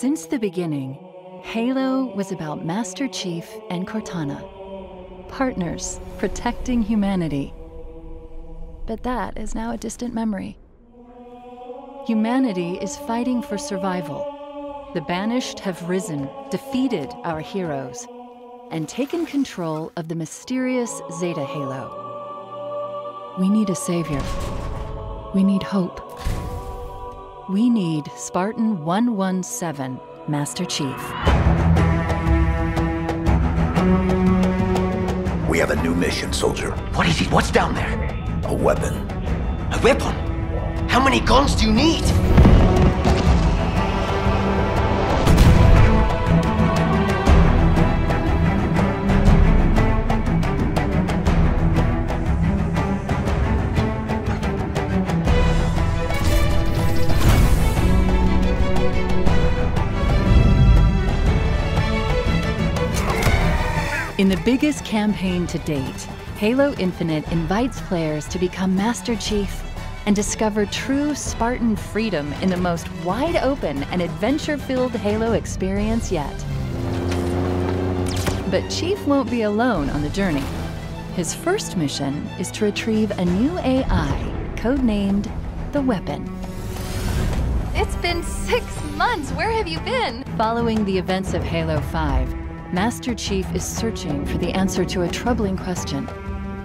Since the beginning, Halo was about Master Chief and Cortana, partners protecting humanity. But that is now a distant memory. Humanity is fighting for survival. The Banished have risen, defeated our heroes, and taken control of the mysterious Zeta Halo. We need a savior. We need hope. We need Spartan 117, Master Chief. We have a new mission, soldier. What is it? What's down there? A weapon. A weapon? How many guns do you need? In the biggest campaign to date, Halo Infinite invites players to become Master Chief and discover true Spartan freedom in the most wide open and adventure filled Halo experience yet. But Chief won't be alone on the journey. His first mission is to retrieve a new AI codenamed the Weapon. It's been six months. Where have you been? Following the events of Halo 5, Master Chief is searching for the answer to a troubling question.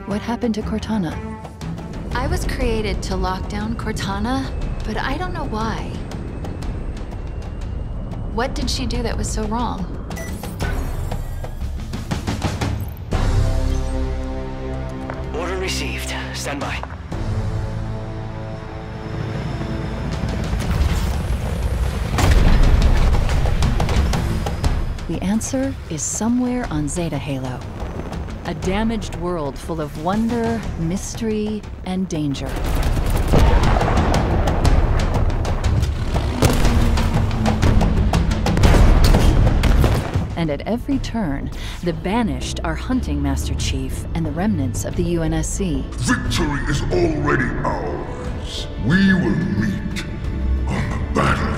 What happened to Cortana? I was created to lock down Cortana, but I don't know why. What did she do that was so wrong? Order received. Stand by. Answer is somewhere on Zeta Halo. A damaged world full of wonder, mystery, and danger. And at every turn, the Banished are hunting Master Chief and the remnants of the UNSC. Victory is already ours. We will meet on the battlefield.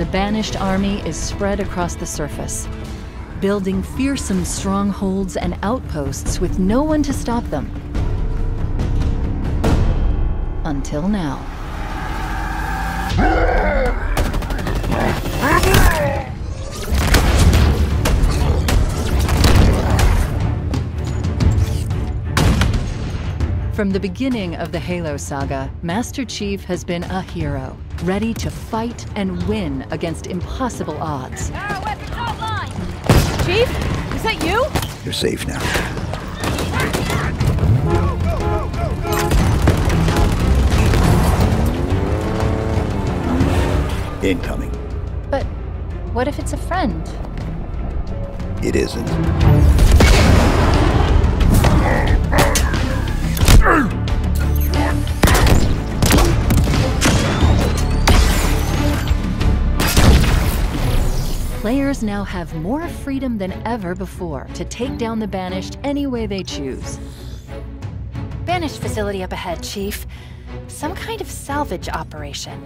The Banished army is spread across the surface, building fearsome strongholds and outposts with no one to stop them. Until now. From the beginning of the Halo saga, Master Chief has been a hero, ready to fight and win against impossible odds. Chief, is that you? You're safe now. Incoming. But what if it's a friend? It isn't. Players now have more freedom than ever before to take down the Banished any way they choose. Banished facility up ahead, Chief. Some kind of salvage operation.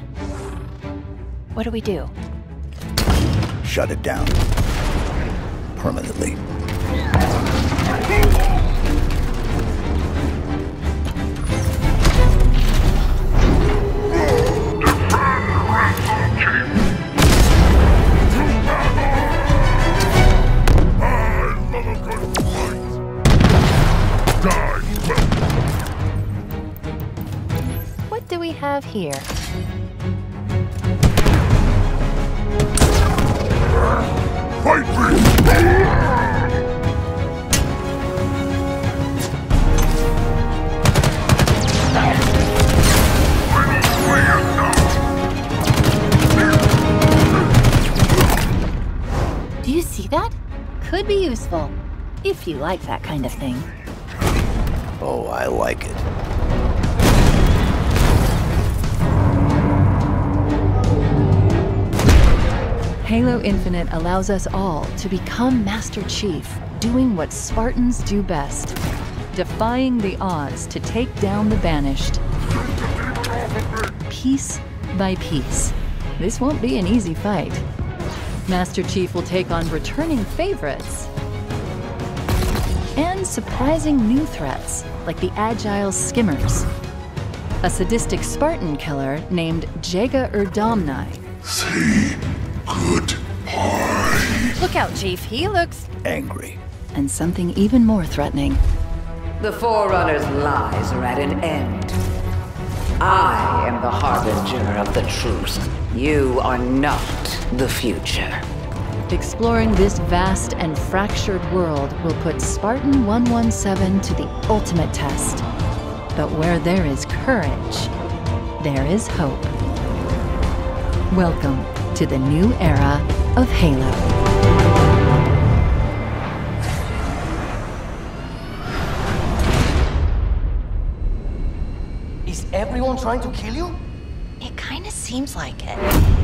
What do we do? Shut it down. Permanently. Have here? Fight me! Do you see that? Could be useful. If you like that kind of thing. Oh, I like it. Halo Infinite allows us all to become Master Chief, doing what Spartans do best defying the odds to take down the Banished. Piece by piece, This won't be an easy fight. Master Chief will take on returning favorites and surprising new threats like the agile skimmers. A sadistic Spartan killer named Jega 'Rdomnai. Say goodbye. Look out, Chief. He looks. Angry. And something even more threatening. The Forerunner's lies are at an end. I am the harbinger of the truth. You are not the future. Exploring this vast and fractured world will put Spartan 117 to the ultimate test. But where there is courage, there is hope. Welcome to the new era of Halo. Is everyone trying to kill you? It kind of seems like it.